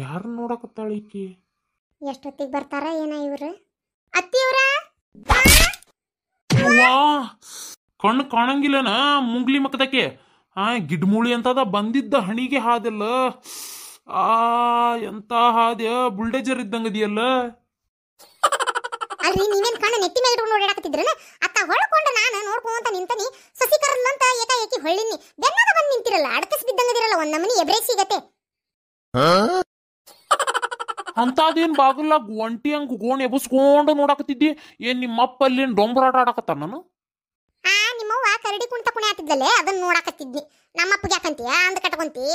ಯಾರು ನೋಡಕತ್ತಾಳ ಈಕಿ? ಎಷ್ಟೊತ್ತಿಗೆ ಬರ್ತಾರ ಏನ ಇವ್ರು? ಅತ್ತಿಯವ್ರ? ಅವ್ವಾ ಕಣ್ಣು ಕಾಣಂಗಿಲ್ಲನ ಮುಂಗ್ಲಿ ಮಕ್ಕದಕ್ಕೆ? ಆ ಗಿಡ್ಮೂಳಿ ಅಂತದ ಬಂದಿದ್ದ ಹಣಿಗೆ ಹಾದಿಲ್ಲ. ಆ ಎಂತ ಹಾದ್ಯ ಬುಲ್ಡೇಜರ್ ಇದ್ದಂಗದಿಯಲ್ಲ? ಅಲ್ರಿ ನೀವೇನ್ ಕಣ್ಣ ನೆತ್ತಿ ಮೇಲೆ ಇಟ್ಕೊಂಡು ಓಡಾಡಕತ್ತಿದ್ರನ ಅತ್ತ ಹೊಳ್ಕೊಂಡು ನಾನು ನೋಡ್ಕೊಂತ ನಿಂತನಿ ಸಸಿ ಕರಲ್ಲಂತ ಏಕಾಏಕಿ ಹೊಳ್ಳಿನಿ. ಬೆನ್ನಾಗ ಬಂದ್ ನಿಂತಿರಲ್ಲ ಅಡಕಸ್ ಬಿದ್ದಂಗದಿರಲ್ಲ ಒಂದ್ ನಮನಿ ಎಬ್ರೇ ಸಿಗತ್ತೆ ಅಂತದೇನ್ ಬಾಗಲಾಗ ಒಂಟಿ ಹಂಗ ಗೋಣ್ ಎಬ್ಸ್ಕೊಂಡು ನೋಡಕತ್ತಿದ್ದಿ? ಏನ್ ನಿಮ್ಮಪ್ಪ ಅಲ್ಲಿ ಡೊಂಬರಾಟ ಆಡಕತ್ತ ನಾನು? ಆ ನಿಮ್ಮವ್ವ ಕರಡಿ ಕುಂಟ ಕುಣಿ ಆತಿದ್ದಲ್ಲೇ ಅದನ್ನ ನೋಡಾಕತ್ತಿದ್ನಿ. ನಮ್ಮಪ್ಪಗೆ ಯಾಕಂತೀಯ ಅಂದ ಕಟ್ಕೊಂತಿ.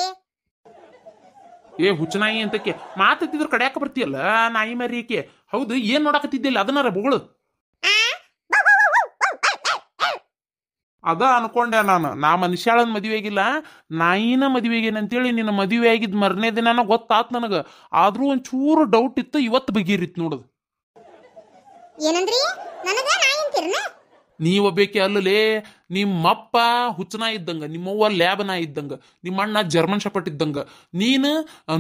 ಏ ಹುಚ್ಚನಾಯಿ ಅಂತಕ್ಕೆ ಮಾತಾಡ್ತಿದ್ರ ಕಡ್ಯಾಕ ಬರ್ತೀಯಲ್ಲ ನಾಯಿ ಮರಿಯಕ್ಕೆ ಹೌದು ಏನ್ ನೋಡಾಕತ್ತಿದ್ದಿಲ್ಲ ಅದನ್ನಾರ ಬೊಗಳು ಆ ಬೌ, ಬೌ, ಬೌ, ಬೌ, ಬೌ, ಬೌ, ಬೌ. ಅದ ಅನ್ಕೊಂಡೆ ನಾನು. ನಾ ಮನುಷ್ಯಾಳನ ಮದುವೆ ಆಗಿಲ್ಲ ನಾಯಿನ ಮದುವೆ ಆಗಿನ ಅಂತೇಳಿ ನಿನ್ನ ಮದುವೆ ಆಗಿದ್ ಮರನೇ ದಿನ ಗೊತ್ತಾತ್ ನನಗ. ಆದ್ರೂ ಒಂಚೂರು ಡೌಟ್ ಇತ್ತು ಇವತ್ತು ಬಗೀರಿತ್ತು ನೋಡದು ನೀ ಒಬ್ಬೇಕೆ ಅಲ್ಲಲೇ ನಿಮ್ಮಪ್ಪ ಹುಚ್ಚನ ಇದ್ದಂಗ ನಿಮ್ಮವ್ವ ಲ್ಯಾಬ್ ನಾ ಇದ್ದಂಗ ನಿಮ್ಮಣ್ಣ ಜರ್ಮನ್ ಶಪಟ್ ಇದ್ದಂಗ ನೀನು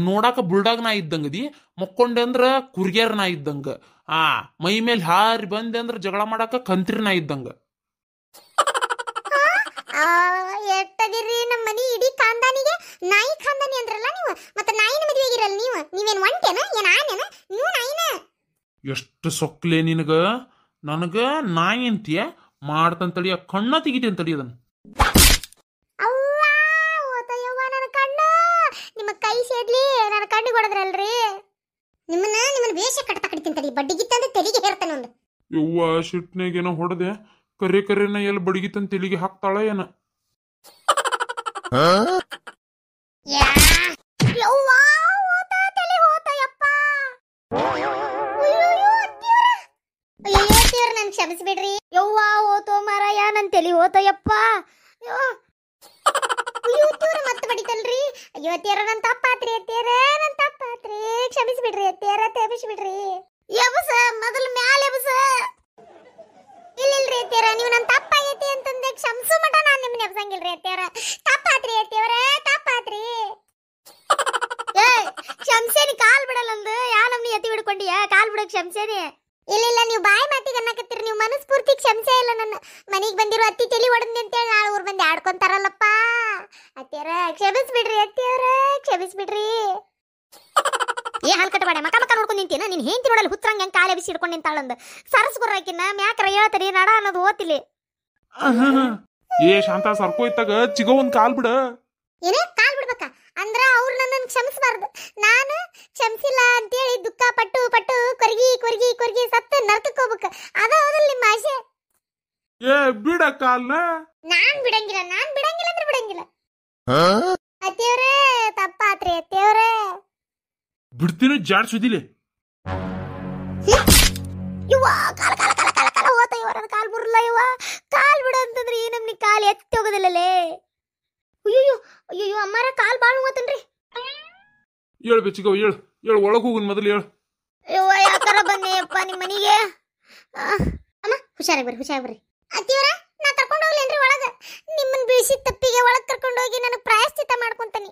ನೋಡಾಕ ಬುಲ್ಡಾಗ್ ನಾ ಇದ್ದಂಗದಿ ಮಕ್ಕೊಂಡೆ ಅಂದ್ರ ಕುರ್ಗ್ಯಾರ ನಾ ಇದ್ದಂಗ ಆ ಮೈ ಮೇಲೆ ಹಾರಿ ಬಂದೆ ಅಂದ್ರ ಜಗಳ ಮಾಡಾಕ ಕಂತ್ರಿ ನಾ ಇದ್ದಂಗ. ಆ, ಎಟ್ಟದಿರಿ ನಮ್ಮ ಮನಿ ಇಡೀ ಖಾನ್ದಾನಿಗೆ ನಾಯಿ ಖಾನ್ದಾನಿ ಅಂದ್ರಲ್ಲ ನೀವು? ಮತ್ತೆ ನಾಯಿನ ಮದುವೆ ಆಗಿರಲ್ಲ ನೀವು? ನೀವೇನ್ ಒಂಟೇನ? ಏನ್ ಆನೆನ? ನೀವು ನಾಯಿನ? ಎಷ್ಟು ಸೊಕ್ಲೆ ನಿನಗ? ನನಗ ನಾಯಿ ಅಂತೀಯ? ಮಾಡ್ತಂತಳಿಯ ಕಣ್ಣ ತೆಗಿತೀನಿ ಅಂತ ಅದನ್ನ. ನನ್ನ ಕಣ್ಣು. ನಿಮ್ಮ ಕೈ ಸೇಡ್ಲಿ ನನ್ನ ಕಣ್ಣು ಕೊಡದ್ರಲ್ರಿ ನಿಮ್ಮನ್ನ ನಿಮ್ಮನ್ನ ವೇಷ ಕಟ್ತಾ ಕಡಿತೀನಿ ತಡಿ. ಬಡ್ಡಿಗಿತ್ತಂದ್ರೆ ತೆಲಿಗೆ ಹೇರ್ತಾನೆ ಒಂದು ಯವ್ವ ಶಿಟ್ನಾಗೇನೋ ಹೊಡೆದೆ. ಕರೆ ಕರೆನ ಎಲ್ಲಿ ಬಡಗಿತನ್ ತೆಲಿಗೆ ಹಾಕ್ತಾಳ ಏನ? ನನ್ ಕ್ಷಮಿಸ್ಬಿಡ್ರಿ. ಯವ್ವ ಓತೋ ಮಾರಾಯ, ನನ್ ತಲೆ ಹೋತಯ್ಯಪ್ಪ ಮತ್ತೆ ಬಡಿತಲ್ರಿ. ಅಯ್ಯೋ, ಅತ್ತಿಯವ್ರ, ನನ್ ತಪ್ಪಾತ್ರಿ ಅತ್ತಿಯರ ನನ್ ತಪ್ಪಾತ್ರಿ. ಕ್ಷಮಿಸ್ಬಿಡ್ರಿ ಅತ್ತಿಯರ ತೇಬಿಸ್ಬಿಡ್ರಿ ಯಬಸ ಮೊದಲು ಮ್ಯಾಲ ಯಬಸ ಇಲ್ಲಿಲ್ರಿ ಅತ್ತಿಯರ ನೀವು ನನ್ ತಪ್ಪಾಗೈತಿ ಅಂತಂದೆ ಕ್ಷಮಿಸು ಮಟ ನಾನ್ ನಿಮ್ಮನ್ನ ಎಬ್ಸಂಗಿಲ್ರಿ ಅತ್ತಿಯರ ತಪ್ಪಾತ್ರಿ ಅತ್ತಿಯವ್ರ ತಪ್ಪಾತ್ರಿ ಏ ಕ್ಷಮ್ಸೇನಿ ಕಾಲ್ ಬಿಡಲ್ಲಂದು ಯಾ ನಮ್ನಿ ಎತ್ತಿ ಬಿಡ್ಕೊಂಡಿಯ ಕಾಲ್ ಬಿಡಕ್ ಕ್ಷಮ್ಸೇನಿ ಇಲ್ಲ ಇಲ್ಲ ನೀವು ಬಾಯಿ ಮಾತಿಗೆ ಅನ್ನಕತ್ತೀರಿ ನೀವು ಮನಸ್ಫೂರ್ತಿ ಕ್ಷಮಿಸೇ ಇಲ್ಲ ನನ್ನ ಮನೆಗೆ ಬಂದಿರೋ ಅತ್ತಿ ತಲಿ ಹೊಡೆದ್ನಿ ಅಂತೇಳಿ ನಾಳೆ ಊರ್ ಬಂದು ಆಡ್ಕೊಂತಾರಲ್ಲಪ್ಪ ಅತ್ತಿಯರ ಕ್ಷಮಿಸ್ಬಿಡ್ರಿ ಅತ್ತಿಯವ್ರ ಕ್ಷಮಿಸ್ಬಿಡ್ರಿ ಏ ಹಾಲ್ ಕಟ್ಟಬೇಡ ಮಕ ಮಕ ನೋಡ್ಕೊಂಡು ನಿಂತೀನ ನೀನ್ ಹೆಂಡತಿ ನೋಡಲ್ಲ ಹುತ್ತರಂಗ ಹೆಂಗ್ ಕಾಲೇ ಬಿಸಿ ಹಿಡ್ಕೊಂಡು ನಿಂತಾಳಂದ ಸರಸ್ ಬರಾಕಿನ ಮ್ಯಾಕ್ರ ಹೇಳ್ತರಿ ನಡ ಅನ್ನೋದು ಓತಿಲಿ ಏ ಶಾಂತ ಸರ್ಕೋಯ್ತಾಗ ಚಿಗೋ ಒಂದ್ ಕಾಲ್ ಬಿಡ ಏನೇ ಕಾಲ್ ಬಿಡ್ಬೇಕ ಅಂದ್ರ ಅವ್ರು ನನ್ನನ್ನು ಕ್ಷಮಿಸಬಾರ್ದು ನಾನು ಕ್ಷಮಿಸಿಲ್ಲ ಅಂತೇಳಿ ದುಃಖ ಪಟ್ಟು ಪಟ್ಟು ಕೊರ್ಗಿ ಕೊರ್ಗಿ ಕೊರ್ಗಿ ಸತ್ತು ನರ್ಕಕ್ಕೆ ಹೋಗ್ಬೇಕು ಅದ ಹೌದಲ್ಲ ನಿಮ್ಮ ಆಸೆ ಏ ಬಿಡ ಕಾಲ್ನ ನಾನ್ ಬಿಡಂಗಿಲ್ಲ ನಾನ್ ಬಿಡಂಗಿಲ್ಲ ಅಂದ್ರೆ ಬಿಡಂಗಿಲ್ಲ ಅತ್ತಿಯವ್ರೇ ತಪ್ಪಾತ್ರಿ ಅತ್ತಿಯವ್ರೇ. ಬಿಡ್ತೀನಿ ಜಾಡ್ ಸುದಿಲೆ ಇವ್ವ ಕಾಲ ಕಾಲ ಕಾಲ ಕಾಲ ಕಾಲ ಹೋತ ಕಾಲ್ ಮುರ್ಲ ಇವ ಕಾಲ್ ಬಿಡು ಅಂತಂದ್ರೆ ಈ ನಮ್ನಿ ಕಾಲ್ ಎತ್ತಿ ಹೋಗೋದಿಲ್ಲಲೇ. ಅಯ್ಯೋ ಅಯ್ಯೋ ಅಮ್ಮಾರ ಕಾಲ್ ಬಾಳು ಹೋತನ್ರಿ ಹೇಳು ಬೆ ಹೇಳು ಹೇಳು ಒಳಗ್ ಹೋಗುನ್ ಮೊದಲು ಹೇಳು ಅಯ್ಯೋ ಯಾಕಾರ ಬನ್ನಿಯಪ್ಪ ನಿಮ್ಮ ಮನೆಗೆ? ಅಮ್ಮ ಹುಷಾರಾಗಿ ಬರ್ರಿ ಹುಷಾರಾಗಿ ಬರ್ರಿ. ಅತ್ತಿಯವರ ಕರ್ಕೊಂಡು ಹೋಗ್ಲೇನ್ರಿ ಒಳಗ. ನಿಮ್ಮನ್ನ ಬೀಳಿಸಿದ ತಪ್ಪಿಗೆ ಒಳಗ್ ಕರ್ಕೊಂಡು ಹೋಗಿ ನಾನು ಪ್ರಾಯಶ್ಚಿತ ಮಾಡ್ಕೊಂತಾನಿ.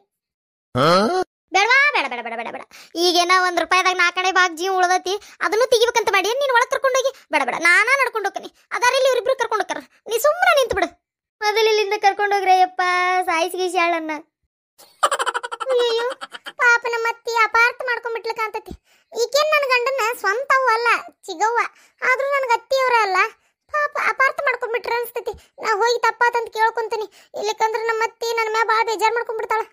ಬೇಡವಾ? ಬೇಡ ಬೇಡ ಬೇಡ ಬೇಡ ಬೇಡ. ಈಗೇನ ಒಂದ್ ರೂಪಾಯಿದಾಗ ನಾಲ್ಕನೇ ಭಾಗ ಜೀವ ಉಳದತಿ ಅದನ್ನು ತೆಗಿಬೇಕಂತ ಮಾಡಿ ನೀನ್ ಒಳಗ್ ಕರ್ಕೊಂಡು ಹೋಗಿ. ಬೇಡ ಬೇಡ ನಾನಾ ನಡ್ಕೊಂಡು ಹೋಗ್ತೀನಿ. ಅದಾರಲ್ಲಿ ಇವ್ರಿಬ್ರು ಕರ್ಕೊಂಡು ಹೋಗ್ತಾರ ನೀ ಸುಮ್ಮನೆ ನಿಂತು ಬಿಡು. ಮೊದಲು ಇಲ್ಲಿಂದ ಕರ್ಕೊಂಡು ಹೋಗ್ರಿ ಅಯ್ಯಪ್ಪ ಸಾಯಿಸಿಗೀಸಿ ಹೇಳನ್ನ ಅಯ್ಯೋ ಪಾಪ ನಮ್ಮ ಅತ್ತಿ ಅಪಾರ್ಥ ಮಾಡ್ಕೊಂಡ್ಬಿಟ್ಲ ಕಾಂತತಿ. ಈಕೇನ್ ನನ್ನ ಗಂಡನ ಸ್ವಂತವ್ವ ಅಲ್ಲ ಚಿಗವ್ವ. ಆದ್ರೂ ನನಗೆ ಅತ್ತಿಯವ್ರ ಅಲ್ಲ ಪಾಪ ಅಪಾರ್ಥ ಮಾಡ್ಕೊಂಡ್ಬಿಟ್ರ ಅನ್ಸ್ತತಿ. ನಾ ಹೋಗಿ ತಪ್ಪಾತಂತ ಕೇಳ್ಕೊಂತೀನಿ. ಇಲ್ಲಿಕಂದ್ರೆ ನಮ್ಮ ಅತ್ತಿ ನನ್ನ ಮ್ಯಾಗ ಭಾಳ ಬೇಜಾರು ಮಾಡ್ಕೊಂಡ್ಬಿಡ್ತಾಳ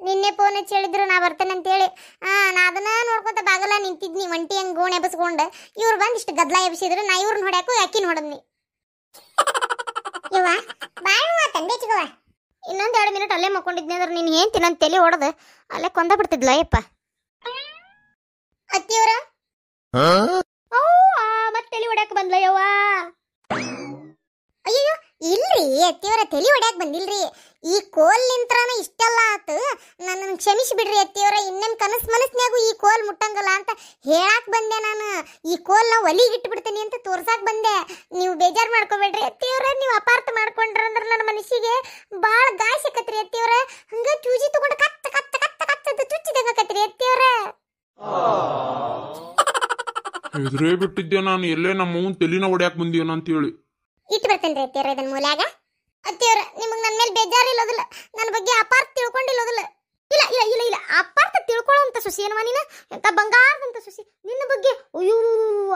ನಿನ್ನೆ ಫೋನ್ ಹಚ್ಚಿ ಹೇಳಿದ್ರು ನಾ ಬರ್ತೇನೆ ಅಂತೇಳಿ. ಆ ನಾ ಅದನ್ನ ನೋಡ್ಕೊಂತ ಬಾಗಲ ನಿಂತಿದ್ನಿ ಒಂಟಿ ಹಂಗೆ ಗೋಣೆ ಎಬಸ್ಕೊಂಡ್. ಇವ್ರು ಬಂದು ಇಷ್ಟು ಗದ್ಲ ಎಬ್ಸಿದ್ರು ನಾ ಇವ್ರನ್ನ ಹೊಡ್ಯಾಕು ಅಕ್ಕಿನ ಹೊಡದ್ನಿ. ಇವ ಬಾಳ ತಂದೆ ಚಿಗವ ಇನ್ನೊಂದು ಎರಡು ಮಿನಿಟ್ ಅಲ್ಲೇ ಮಕ್ಕೊಂಡಿದ್ನಿ ಅಂದ್ರೆ ನೀನ್ ಏನ್ ತಿನ್ನಂತ ತಲೆ ಹೊಡೆದು ಅಲ್ಲೇ ಕೊಂದ ಬಿಡ್ತಿದ್ಲ ಯಪ್ಪ. ಅತ್ತಿಯವರ? ಮತ್ತೆ ತಲೆ ಹೊಡ್ಯಾಕ ಬಂದ್ಲ ಯವ್ವ. ಅಯ್ಯೋ ಇಲ್ರಿ, ಅತ್ತಿಯವರ ತಲೆ ಒಡ್ಯಾಕ್ ಬಂದಿಲ್ರಿ. ಈ ಕೋಲ್ ನಿಂತ್ರನ ಇಷ್ಟೆಲ್ಲ ಆತು ನನ್ನ ಕ್ಷಮಿಸಿ ಬಿಡ್ರಿ ಅತ್ತಿಯವರ, ಇನ್ನೇನು ಕನಸು ಮನಸ್ನ್ಯಾಗು ಈ ಕೋಲ್ ಮುಟ್ಟಂಗಲ್ಲ ಅಂತ ಹೇಳಾಕ್ ಬಂದೆ ನಾನು. ಈ ಕೋಲ್ನ ಒಲಿಗೆ ಇಟ್ಬಿಡ್ತೀನಿ ಅಂತ ತೋರ್ಸಾಕ್ ಬಂದೆ. ನೀವು ಬೇಜಾರು ಮಾಡ್ಕೋಬೇಡ್ರಿ ಅತ್ತಿಯವರ, ನೀವು ಅಪಾರ್ಥ ಮಾಡ್ಕೊಂಡ್ರ ಅಂದ್ರೆ ನನ್ನ ಮನಸ್ಸಿಗೆ ಭಾಳ ಸಿಕ್ಕತ್ರಿ ಅತ್ತಿಯವರ. ಹಂಗ ಚೂಜಿ ತಗೊಂಡು ಕತ್ತ ಕತ್ತ ಕತ್ತ ಕತ್ತದ ಚುಚ್ಚಿದಂಗಕತ್ರಿ ಅತ್ತಿಯವರ. ಹೆದ್ರೇ ಬಿಟ್ಟಿದ್ದೆ ನಾನು, ಎಲ್ಲೇ ನಮ್ಮ ತಲಿನ ಒಡ್ಯಾಕ್ ಬಂದೀವನ ಅಂತೇಳಿ ಹೇಳಿ ಬರ್ತೇನೆ ರೀ ಅತ್ತಿಯವ್ರ ಇದನ್ನ ಮೂಲ್ಯಾಗ. ಅತ್ತಿಯವ್ರ ನಿಮಗೆ ನನ್ನ ಮೇಲೆ ಬೇಜಾರಿಲ್ಲೋದಿಲ್ಲ. ನನ್ನ ಬಗ್ಗೆ ಅಪಾರ್ಥ ತಿಳ್ಕೊಂಡಿಲ್ಲೋದಿಲ್ಲ. ಇಲ್ಲ ಇಲ್ಲ ಇಲ್ಲ ಇಲ್ಲ. ಅಪಾರ್ಥ ತಿಳ್ಕೊಳ್ಳೋಂಥ ಸುಸಿ ಏನವ ನೀನು? ಎಂಥ ಬಂಗಾರದಂಥ ಸುಸಿ. ನಿನ್ನ ಬಗ್ಗೆ ಅಯ್ಯೋ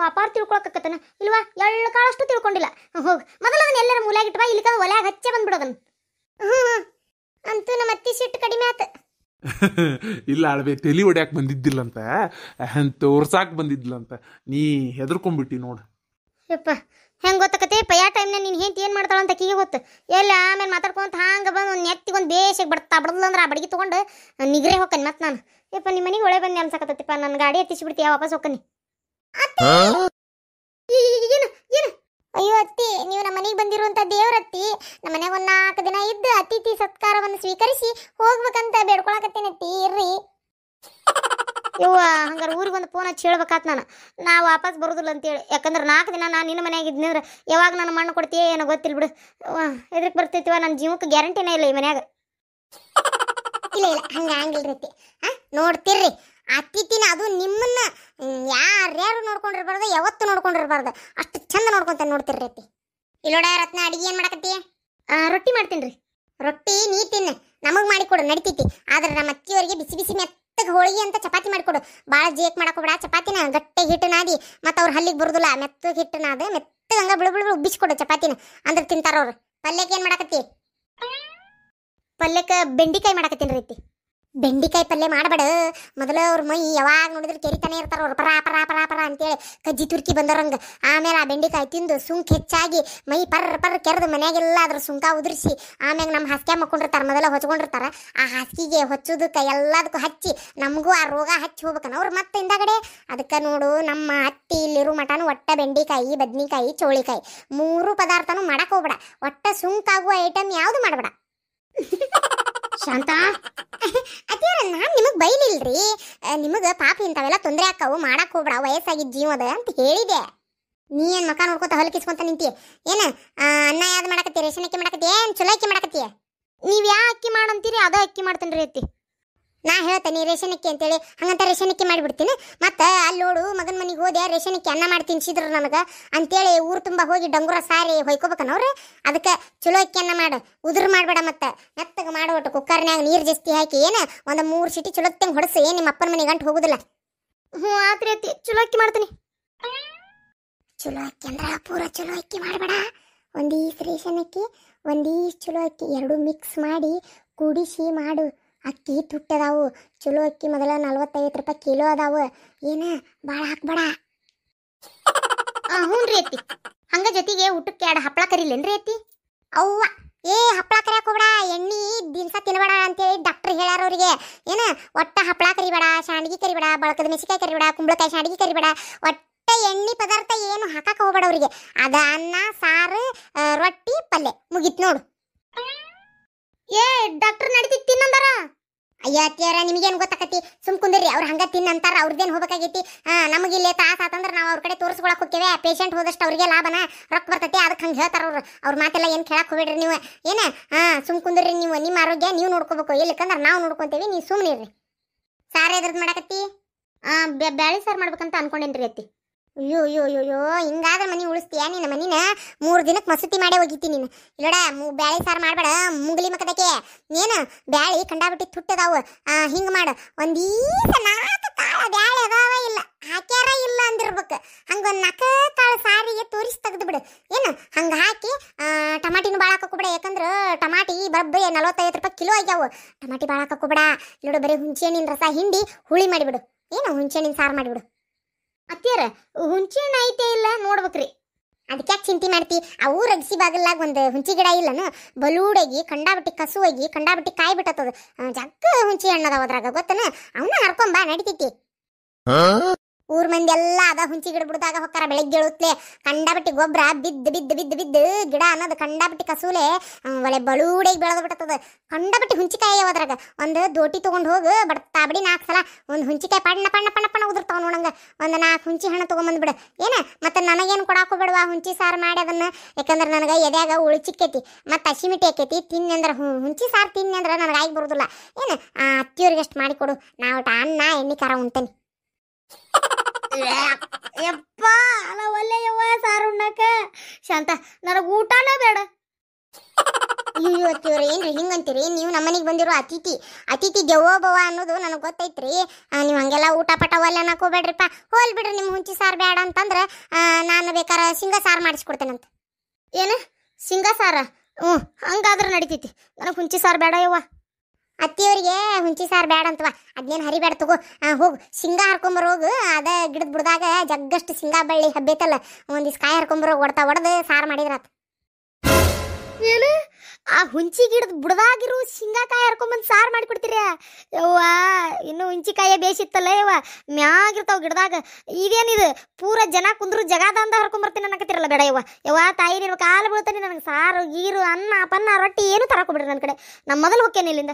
ಅಪಾರ್ಥ ತಿಳ್ಕೊಳಕತ್ತನ ಇಲ್ವಾ? ಎಳ್ಳು ಕಾಳಷ್ಟು ತಿಳ್ಕೊಂಡಿಲ್ಲ. ಹೋಗ. ಮೊದಲು ಅದನ್ನ ಎಲ್ಲರ ಮೂಲ್ಯಾಗ ಇಲ್ಲಿ ಇಲ್ಲಿ ಒಲ್ಯಾಗ ಹಚ್ಚೆ ಬಂದ್ಬಿಡೋದನ್ನ ಹ್ಞೂ ಅಂತೂ ನಮ್ಮ ಅತ್ತಿ ಸಿಟ್ಟು ಕಡಿಮೆ ಆತ. ಇಲ್ಲ ಅಳವೆ ತೆಲಿ ಹೊಡ್ಯಾಕ್ ಬಂದಿದ್ದಿಲ್ಲಂತ. ತೋರ್ಸಾಕ್ ಬಂದಿದ್ಲಂತ ನೀ ಹೆದರ್ಕೊಂಡ್ಬಿಟ್ಟಿ ನೋಡು. ಯಪ್ಪ ಹೆಂಗ್ ಗೊತ್ತಕತೆ ಟೈಮ್ ಟೈಮ್ನ ನೀನು ಹೆಂತ ಏನ್ ಮಾಡ್ತಾಳ ಅಂತ ಅಕ್ಕಿಗೆ ಗೊತ್ತು. ಎಲ್ಲ ಆಮೇಲೆ ಮಾತಾಡ್ಕೊಂತ ಹಾಂಗ ಬಂದು ಒಂದು ನೆತ್ತಿಗೆ ಒಂದು ಬೇಸಿಗೆ ಬಡ್ತಾ ಬಡದ್ಲ ಅಂದ್ರೆ ಆ ಬಡಿಗೆ ತಗೊಂಡು ನಿಗ್ರೆ ಹೋಗ್ಕನಿ ಮತ್ತೆ ನಾನು. ಯಪ್ಪ ನಿಮ್ಮ ಮನೆಗೆ ಒಳೆ ಬಂದು ಅನ್ಸಕತ್ತಪ್ಪ ನನ್ನ ಗಾಡಿ ಎತ್ತಿಸ್ಬಿಡ್ತೀಯ ವಾಪಸ್ ಹೋಗ್ಕನಿ ಏನು ಏನು? ಅಯ್ಯೋ ಅತ್ತಿ ನೀವು ನಮ್ಮ ಮನೆಗೆ ಬಂದಿರುವಂತ ದೇವ್ರತ್ತಿ ನಮ್ಮ ಮನೆಗೆ ಒಂದು ನಾಲ್ಕು ದಿನ ಇದ್ದು ಅತಿಥಿ ಸತ್ಕಾರವನ್ನು ಸ್ವೀಕರಿಸಿ ಹೋಗ್ಬೇಕಂತ ಇರ್ರಿ ಯವ್ವ ಹಂಗಾರೆ ಊರಿಗೆ ಒಂದು ಫೋನ್ ಹಚ್ಚಿ ಹೇಳ್ಬೇಕಾತ್ ನಾನು. ನಾ ವಾಪಸ್ ಬರೋದಿಲ್ಲ ಅಂತೇಳಿ. ಯಾಕಂದ್ರೆ ನಾಲ್ಕು ದಿನ ನಾನು ನಿನ್ನ ಮನೆಯಾಗ ಇದ್ನಂದ್ರೆ ಯಾವಾಗ ನನ್ನ ಮಣ್ಣು ಕೊಡ್ತೀಯ ಏನೋ ಗೊತ್ತಿಲ್ಲ ಬಿಡು. ಎದಕ್ಕೆ ಬರ್ತೈತಿವ ನನ್ನ ಜೀವಕ್ಕೆ ಗ್ಯಾರಂಟಿನೇ ಇಲ್ಲ ಈ ಮನ್ಯಾಗ. ಇಲ್ಲ ಇಲ್ಲ ಹಂಗ ಹಂಗಿಲ್ರಿ ರೀತಿ ಹಾ ನೋಡ್ತಿರ್ರಿ. ಅತಿಥಿನ ಅದು ನಿಮ್ಮನ್ನ ಯಾರ್ಯಾರು ನೋಡ್ಕೊಂಡಿರ್ಬಾರ್ದು ಯಾವತ್ತು ನೋಡ್ಕೊಂಡಿರ್ಬಾರ್ದು ಅಷ್ಟು ಚಂದ ನೋಡ್ಕೊಂತ ನೋಡ್ತಿರ್ರಿ ರೀತಿ ಇಲ್ಲೋಡ ರತ್ನ ಅಡಿಗೆ ಏನು ಮಾಡಕತ್ತಿ? ಆ, ರೊಟ್ಟಿ ಮಾಡ್ತೀನಿ ರೀ ರೊಟ್ಟಿ ನೀ ತಿನ್ನ. ನಮಗೆ ಮಾಡಿಕೊಡು ನಡಿತೈತಿ. ಆದ್ರೆ ನಮ್ಮ ಅತ್ತಿಯವರಿಗೆ ಬಿಸಿ ಬಿಸಿ ಮೆತ್ತಗೆ ಹೋಳಿಗೆ ಅಂತ ಚಪಾತಿ ಮಾಡಿಕೊಡು. ಭಾಳ ಜೇಕ್ ಮಾಡಕ್ ಹೋಗ್ಬೇಡ. ಚಪಾತಿನ ಗಟ್ಟೆ ಹಿಟ್ಟು ನಾದಿ ಮತ್ತು ಅವ್ರ ಹಲ್ಲಿಗೆ ಬರುದಿಲ್ಲ. ಮೆತ್ತಗೆ ಹಿಟ್ಟು ನಾದ ಮೆತ್ತಗೆ ಹಂಗ ಬಿಳು ಬಿಳು ಉಬ್ಬಿಸ್ಕೊಡು ಚಪಾತಿನ. ಅಂದ್ರೆ ತಿಂತಾರ ಅವ್ರು. ಪಲ್ಯಕ್ಕೆ ಏನು ಮಾಡಕತ್ತಿ? ಪಲ್ಯಕ್ಕೆ ಬೆಂಡಿಕಾಯಿ ಮಾಡಕತ್ತೀನಿ ರೀತಿ. ಬೆಂಡಿಕಾಯಿ ಪಲ್ಯ ಮಾಡಬೇಡ. ಮೊದಲು ಅವ್ರ ಮೈ ಯಾವಾಗ ನೋಡಿದ್ರೆ ಕೆರಿತಾನೆ ಇರ್ತಾರ ಅವ್ರು. ಪರ ಪರ ಪರ ಪರ ಅಂತೇಳಿ ಕಜ್ಜಿ ತುರ್ಕಿ ಬಂದರಂಗ ಆಮೇಲೆ ಆ ಬೆಂಡಿಕಾಯಿ ತಿಂದು ಸುಂಕ್ ಹೆಚ್ಚಾಗಿ ಮೈ ಪರ್ ಪರ್ ಕೆರೆದು ಮನೆಯಾಗೆಲ್ಲ ಅದ್ರ ಸುಂಕ ಉದುರಿಸಿ ಆಮ್ಯಾಗ ನಮ್ಮ ಹಾಸಿಗೆ ಮಕ್ಕೊಂಡಿರ್ತಾರ, ಮೊದಲ ಹೊಚ್ಕೊಂಡಿರ್ತಾರ. ಆ ಹಾಸಿಗೆಗೆ ಹೊಚ್ಚೋದಕ್ಕೆ ಎಲ್ಲದಕ್ಕೂ ಹಚ್ಚಿ ನಮಗೂ ಆ ರೋಗ ಹಚ್ಚಿ ಹೋಗ್ಬೇಕನ ಅವ್ರು ಮತ್ತೆ ಹಿಂದಾಗಡೆ. ಅದಕ್ಕೆ ನೋಡು ನಮ್ಮ ಅತ್ತಿ ಇಲ್ಲಿರೋ ಮಟನು ಒಟ್ಟ ಬೆಂಡಿಕಾಯಿ, ಬದ್ನಿಕಾಯಿ, ಚೌಳಿಕಾಯಿ ಮೂರು ಪದಾರ್ಥನೂ ಮಾಡಕ್ಕೆ ಹೋಗ್ಬೇಡ. ಒಟ್ಟ ಸುಂಕಾಗುವ ಐಟಮ್ ಯಾವುದು ಮಾಡಬೇಡ. ಶಾಂತ? ಅದೇನ ನಾನ್ ನಿಮಗ್ ಬೈಲಿಲ್ರಿ? ನಿಮಗ ಪಾಪ ಇಂಥವೆಲ್ಲ ತೊಂದರೆ ಆಕ್ಕವು ಮಾಡಕ್ ಹೋಗ್ಬೇಡ ವಯಸ್ಸಾಗಿದ್ ಜೀವದ ಅಂತ ಹೇಳಿದೆ. ನೀ ಏನ್ ಮಕ ನೋಡ್ಕೊತ ಹೊಲಕಿಸ್ಕೊಂತ ನಿಂತಿ? ಏನ ಅನ್ನ ಯಾವ್ದು ಮಾಡಕತ್ತಿ ರೇಷನ್ ಅಕ್ಕಿ ಮಾಡಕತ್ತಿ ಏನ್ ಚಲೋ ಅಕ್ಕಿ ಮಾಡಕತ್ತಿ ನೀವ್ ಯಾ ಅಕ್ಕಿ ಮಾಡಂತೀರಿ, ಅದ ಅಕ್ಕಿ ಮಾಡ್ತೇನ್ರಿ ಅತ್ತಿ. ನಾ ಹೇಳ್ತೇನೆ ರೇಷನ್ ಅಕ್ಕಿ ಅಂತೇಳಿ ಹಂಗಂತ ರೇಷನ್ ಅಕ್ಕಿ ಮಾಡಿಬಿಡ್ತೀನಿ. ಮತ್ತು ಅಲ್ಲಿ ನೋಡು ಮಗನ ಮನೆಗೆ ಹೋದೆ ರೇಷನ್ ಅಕ್ಕಿ ಅನ್ನ ಮಾಡಿ ತಿನ್ಸಿದ್ರು ನನಗೆ. ಅಂತೇಳಿ ಊರು ತುಂಬ ಹೋಗಿ ಡಂಗುರ ಸಾರಿ ಹೊಯ್ಕೋಬೇಕನವ್ರೆ. ಅದಕ್ಕೆ ಚಲೋ ಅಕ್ಕಿ ಅನ್ನ ಮಾಡು. ಉದುರು ಮಾಡಬೇಡ ಮತ್ತೆ. ಮೆತ್ತಗೆ ಮಾಡ್ಬಿಟ್ಟು ಕುಕ್ಕರ್ನ್ಯಾಗ ನೀರು ಜಾಸ್ತಿ ಹಾಕಿ ಏನು ಒಂದು ಮೂರು ಸಿಟಿ ಚಲೋ ತಂಗ್ ಹೊಡೆಸಿ. ಏನು ನಿಮ್ಮ ಅಪ್ಪನ ಮನೆಗೆ ಗಂಟು ಹೋಗುದಿಲ್ಲ. ಹ್ಞೂ ಆತ್ರಿ ಅತ್ತಿ. ಚಲೋ ಅಕ್ಕಿ ಮಾಡ್ತೀನಿ. ಚಲೋ ಅಕ್ಕಿ ಅಂದ್ರೆ ಪೂರ ಚಲೋ ಅಕ್ಕಿ ಮಾಡಬೇಡ. ಒಂದೀಸ್ ರೇಷನ್ ಅಕ್ಕಿ ಒಂದೀಸ್ ಚಲೋ ಅಕ್ಕಿ ಎರಡು ಮಿಕ್ಸ್ ಮಾಡಿ ಕುಡಿಸಿ ಮಾಡು. ಅಕ್ಕಿ ತುಟ್ಟದಾವು ಚಲೋ ಅಕ್ಕಿ ಮೊದಲ ನಲ್ವತ್ತೈವತ್ತು ರೂಪಾಯಿ ಕಿಲೋ ಅದಾವು. ಏನ? ಭಾಳ ಹಾಕ್ಬೇಡ. ಹ್ಞೂ ರೀ ಅತ್ತಿ. ಹಂಗ ಜೊತೆಗೆ ಊಟಕ್ಕೆ ಎರಡು ಹಪ್ಪಳ ಕರಿಲೇನ್ರಿ ಅತ್ತಿ? ಅವ್ವ. ಏ ಹಪ್ಪಳ ಕರಿಯಕ್ಕೆ ಹೋಗ್ಬೇಡ. ಎಣ್ಣಿ ದಿವಸ ತಿನ್ಬೇಡ ಅಂತೇಳಿ ಹೇಳ್ಯಾರ ಅವ್ರಿಗೆ. ಏನ? ಒಟ್ಟ ಹಪ್ಪಳ ಕರಿಬೇಡ ಶಾಂಡ್ಗಿ ಕರಿಬೇಡ, ಬಳಕದ ಮೆಣಸಿಕಾಯಿ ಕರಿಬೇಡ, ಕುಂಬಳಕಾಯಿ ಶಾಂಡ್ಗಿ ಕರಿಬೇಡ. ಒಟ್ಟ ಎಣ್ಣೆ ಪದಾರ್ಥ ಏನು ಹಾಕಕ್ಕೆ ಹೋಗ್ಬೇಡ ಅವರಿಗೆ. ಅದ ಅನ್ನ, ಸಾರು ರೊಟ್ಟಿ, ಪಲ್ಯ ಮುಗೀತು ನೋಡು. ಏ ಡಾಕ್ಟರ್ ನಡೀತಿ ತಿನ್ನಂದಾರ? ಅಯ್ಯ ಅತ್ತಿಯಾರ ನಿಮಗೇನು ಗೊತ್ತಾಕತಿ ಸುಮ್ ಕುಂದಿರಿ, ಅವ್ರು ಹಂಗ ತಿನ್ನಂತಾರ ಅವ್ರದ್ದೇನು ಹೋಗ್ಬೇಕಾಗೈತಿ? ನಮಗೆ ಇಲ್ಲೇ ತಾಸ ಆತಂದ್ರೆ ನಾವು ಅವ್ರ ಕಡೆ ತೋರಿಸ್ಕೊಳಕ್ ಹೋಗ್ತೇವೆ ಪೇಷಂಟ್ ಹೋದಷ್ಟು ಅವ್ರಿಗೆ ಲಾಭನ ರೊಕ್ಕ ಬರ್ತೈತಿ ಅದಕ್ಕೆ ಹಂಗೆ ಹೇಳ್ತಾರ ಅವ್ರು. ಅವ್ರ ಮಾತೆಲ್ಲ ಏನು ಕೇಳಕ್ಕೆ ಹೋಗ್ಬೇಡ್ರಿ ನೀವು. ಏನ? ಹಾಂ, ಸುಮ್ ಕುಂದಿರಿ ನೀವು, ನಿಮ್ಮ ಆರೋಗ್ಯ ನೀವು ನೋಡ್ಕೋಬೇಕು ಇಲ್ಲಕಂದ್ರೆ ನಾವು ನೋಡ್ಕೊತೇವೆ, ನೀವು ಸುಮ್ಮನೆ ಇರ್ರಿ ಸಾರ್ ಎದ್ರದ್ದು ಮಾಡಕತ್ತಿ? ಬ್ಯಾಳಿ ಸಾರು ಮಾಡ್ಬೇಕಂತ ಅನ್ಕೊಂಡೇನ್ರಿ ಅತ್ತಿ. ಅಯ್ಯೋ ಅಯ್ಯೋ ಅಯ್ಯೋ ಹಿಂಗಾದ್ರೆ ಮನೆ ಉಳಿಸ್ತೀಯ ನಿನ್ನ ಮನಿನ ಮೂರು ದಿನಕ್ಕೆ ಮಸೂತಿ ಮಾಡೇ ಹೋಗಿತಿ ನೀನು. ಇಲ್ಲೋಡ ಬ್ಯಾಳಿ ಸಾರು ಮಾಡಬೇಡ, ಮುಂಗ್ಲಿ ಮಕದಕ್ಕೆ ಏನು ಬ್ಯಾಳಿ ಕಂಡಾಬಿಟ್ಟು ತುಟ್ಟದಾವು. ಹಿಂಗೆ ಮಾಡು. ಒಂದೀಸ ನಾಲ್ಕು ಬ್ಯಾಳೆ ಬ್ಯಾಳಿ ಅದಾವ ಇಲ್ಲ, ಹಾಕ್ಯಾರ ಇಲ್ಲ ಅಂದಿರ್ಬೇಕು. ಹಂಗೆ ಒಂದು ನಾಲ್ಕು ಕಾಳು ಸಾರಿಗೆ ತೋರಿಸಿ ತೆಗೆದು ಬಿಡು ಏನು, ಹಂಗೆ ಹಾಕಿ ಟಮಾಟಿನ ಭಾಳ ಹಾಕೋಬೇಡ ಯಾಕಂದ್ರೆ ಟಮಾಟಿ ಬಬ್ಬೆ ನಲ್ವತ್ತೈದು ರೂಪಾಯಿ ಕಿಲೋ ಆಗ್ಯಾವು. ಟಮಾಟಿ ಭಾಳ ಹಾಕೋಬೇಡ ಇಲ್ಲೋಡು, ಬರೀ ಹುಂಚೆ ರಸ ಹಿಂಡಿ ಹುಳಿ ಮಾಡಿಬಿಡು. ಏನು ಹುಂಚೆ ಸಾರು ಮಾಡಿಬಿಡು. ಅತ್ತಿಯರ, ಹುಂಚೆ ಹಣ್ಣು ಐತೆ ಇಲ್ಲ ನೋಡ್ಬೇಕ್ರಿ. ಅದಕ್ಕೆ ಚಿಂತೆ ಮಾಡ್ತಿ? ಆ ಊರ ಅಗಸಿ ಬಾಗಲಾಗ ಒಂದು ಹುಂಚಿ ಗಿಡ ಇಲ್ಲನು, ಬಲೂಡಾಗಿ, ಕಂಡಾಬಿಟ್ಟಿ ಕಸುವಾಗಿ, ಕಂಡಾಬಿಟ್ಟಿ ಕಾಯಿ ಬಿಟ್ಟತದ ಜಗ್ಗ ಹುಂಚಿ ಹಣ್ಣದಾವ ಅದ್ರಾಗ, ಗೊತ್ತನ? ಅವನ್ನ ಹರ್ಕೊಂಬಾ ನಡಿತೈತಿ. ಊರ್ ಮಂದಿ ಎಲ್ಲ ಅದ ಹುಂಚಿ ಗಿಡ ಬಿಡ್ದಾಗ ಹೊಕ್ಕಾರ ಬೆಳಗ್ಗೆ ಹೇಳುತ್ತಲೆ ಕಂಡಾಬಿಟ್ಟಿ ಗೊಬ್ಬರ ಬಿದ್ದು ಬಿದ್ದು ಬಿದ್ದು ಬಿದ್ದು ಗಿಡ ಅನ್ನೋದು ಕಂಡಾಬಿಟ್ಟಿ ಕಸೂಲೆ ಒಳ್ಳೆ ಬಲೂಡಾಗಿ ಬೆಳೆದು ಬಿಟ್ಟತದ. ಕಂಡಾಬಿಟ್ಟಿ ಹುಂಚಿಕಾಯಿ ಅದ್ರಾಗ. ಒಂದು ದೋಟಿ ತಗೊಂಡ್ ಹೋಗು, ಬಡ್ತಾ ಬಿಡಿ ನಾಲ್ಕು ಸಲ. ಒಂದು ಹುಂಚಿಕಾಯಿ ಪಣ್ಣ ಪಣ್ಣ ಪಣ್ಣ ಪಣ್ಣ ಉದುರ್ತಾವ ನೋಡಂಗ. ಒಂದು ನಾಲ್ಕು ಹುಂಚಿ ಹಣ್ಣು ತಗೊಂಬಂದ್ಬಿಡ ಏನ? ಮತ್ತೆ ನನಗೇನು ಕೊಡಾಕು ಬಿಡುವ ಹುಂಚಿ ಸಾರು ಮಾಡಿ ಅದನ್ನ? ಯಾಕಂದ್ರೆ ನನಗೆ ಎದ್ಯಾಗ ಉಳಿಚಿಕ್ಕೈತಿ ಮತ್ತೆ ಹಸಿಮಿಟಿ ಆಕೈತಿ, ತಿನ್ನಿ ಹುಂಚಿ ಸಾರು ತಿನ್ನಿ ಅಂದ್ರೆ ನನಗೆ ಆಗಿ ಬರುದಿಲ್ಲ. ಏನು? ಆ, ಅತ್ತಿಯವ್ರಿಗೆ ಮಾಡಿ ಮಾಡಿಕೊಡು ನಾವು ಅನ್ನ, ಎಣ್ಣೆ, ಖಾರ ಉಣ್ತೇನೆ. ಯಪ್ಪ, ಅಲ್ಲ ಒಲ್ಲೆ ಯವ್ವ ಸಾರು ಉಣ್ಣಾಕ. ಶಾಂತ, ನನಗೆ ಊಟನೇ ಬೇಡ. ಅಯ್ಯೋ ಅತ್ತಿಯವ್ರೆ ಏನ್ರಿ ಹಿಂಗಂತೀರಿ? ನೀವು ನಮ್ಮನೆಗೆ ಬಂದಿರೋ ಅತಿಥಿ ಅತಿಥಿ ಬವ ಅನ್ನೋದು ನನಗೆ ಗೊತ್ತೈತ್ರಿ. ನೀವು ಹಂಗೆಲ್ಲ ಊಟ ಪಟ ಒಲ್ಲೆ ಅನ್ನಕೋಬೇಡ್ರಿಪ್ಪ ಹೋಲ್ ಬಿಡ್ರಿ, ನಿಮ್ಮ ಹುಂಚಿ ಸಾರು ಬೇಡ ಅಂತಂದ್ರೆ ನಾನು ಬೇಕಾರ ಸಿಂಗ ಸಾರು ಮಾಡಿಸ್ಕೊಡ್ತೇನಂತ. ಏನು? ಸಿಂಗ ಸಾರ? ಹ್ಞೂ ಹಂಗಾದ್ರೆ ನಡಿತೈತಿ. ನನಗೆ ಹುಂಚಿ ಸಾರು ಬೇಡ ಯವ್ವ. ಅತ್ತಿಯವರಿಗೆ ಹುಂಚಿ ಸಾರು ಬೇಡ ಅಂತವ ಅದ್ನೇನು ಹರಿಬೇಡ ತಗೋ. ಹೋಗು. ಶೇಂಗಾ ಹರ್ಕೊಂಬರ್ ಹೋಗು. ಅದ ಗಿಡದ ಬುಡದಾಗ ಜಗ್ಗಷ್ಟು ಶೇಂಗಾ ಬಳ್ಳಿ ಹಬ್ಬೈತಲ್ಲ. ಒಂದಿಸ್ ಕಾಯಿ ಹರ್ಕೊಂಬರೋಗಿ ಹೊಡ್ತಾ ಹೊಡೆದು ಸಾರು ಮಾಡಿದ್ರಾತ. ಏನು? ಆ ಹುಂಚಿ ಗಿಡದ ಬುಡದಾಗಿರೋ ಶೇಂಗಾಕಾಯಿ ಹರ್ಕೊಂಬಂದು ಸಾರು ಮಾಡಿಕೊಡ್ತೀರಿ? ಯವ್ವ, ಇನ್ನು ಹುಂಚಿಕಾಯಿ ಬೇಸಿತ್ತಲ್ಲ ಯವ್ವ. ಮ್ಯಾಗಿರ್ತಾವ ಗಿಡದಾಗ. ಇದೇನಿದು ಪೂರ ಜನ ಕುಂದ್ರು ಜಗಾದಂದ ಹರ್ಕೊಂಬರ್ತೀನಿ ಅನ್ನಕತ್ತಿರಲ್ಲ ಬೇಡ ಯವ್ವ. ಯವ್ವ ತಾಯಿ ನಿಮ್ಗೆ ಕಾಲು ಬೀಳ್ತಾನೆ ನನಗೆ. ಸಾರು, ಗೀರು, ಅನ್ನ, ಪನ್ನ, ರೊಟ್ಟಿ ಏನು ತರಕೊಬಿಡ್ರಿ ನನ್ನ ಕಡೆ. ನಮ್ಮ ಮೊದಲು ಹೋಗ್ತೇನೆ ಇಲ್ಲಿಂದ?